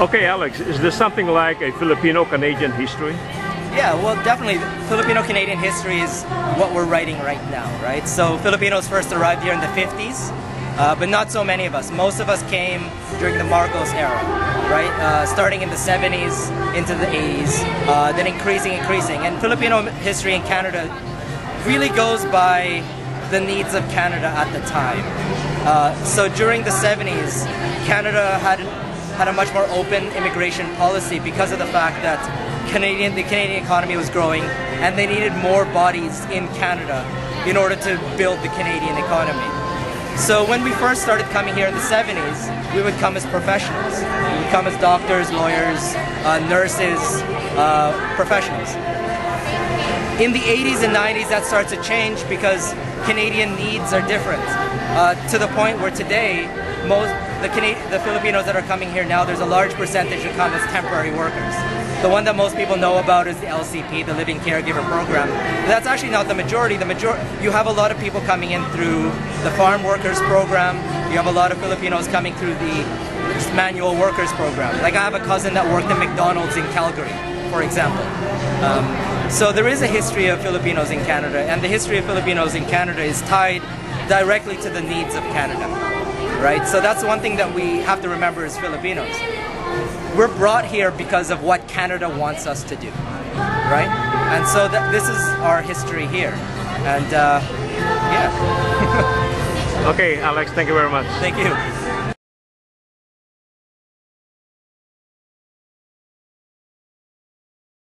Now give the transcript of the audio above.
Okay, Alex, is this something like a Filipino-Canadian history? Yeah, well, definitely. Filipino-Canadian history is what we're writing right now, right? So Filipinos first arrived here in the 50s, uh, but not so many of us. Most of us came during the Marcos era, right? Uh, starting in the 70s into the 80s, uh, then increasing, increasing. And Filipino history in Canada really goes by the needs of Canada at the time. Uh, so during the 70s, Canada had had a much more open immigration policy because of the fact that Canadian the Canadian economy was growing and they needed more bodies in Canada in order to build the Canadian economy. So when we first started coming here in the 70s, we would come as professionals. We would come as doctors, lawyers, uh, nurses, uh, professionals. In the 80s and 90s, that starts to change because Canadian needs are different. Uh, to the point where today, most the, the Filipinos that are coming here now, there's a large percentage that come as temporary workers. The one that most people know about is the LCP, the Live-in Caregiver Program. But that's actually not the majority. The major you have a lot of people coming in through the Farm Workers Program. You have a lot of Filipinos coming through the Manual Workers Program. Like I have a cousin that worked at McDonald's in Calgary, for example. Um, so there is a history of Filipinos in Canada, and the history of Filipinos in Canada is tied directly to the needs of Canada right? So that's one thing that we have to remember as Filipinos. We're brought here because of what Canada wants us to do, right? And so that this is our history here. And uh, yeah. okay, Alex, thank you very much. Thank you.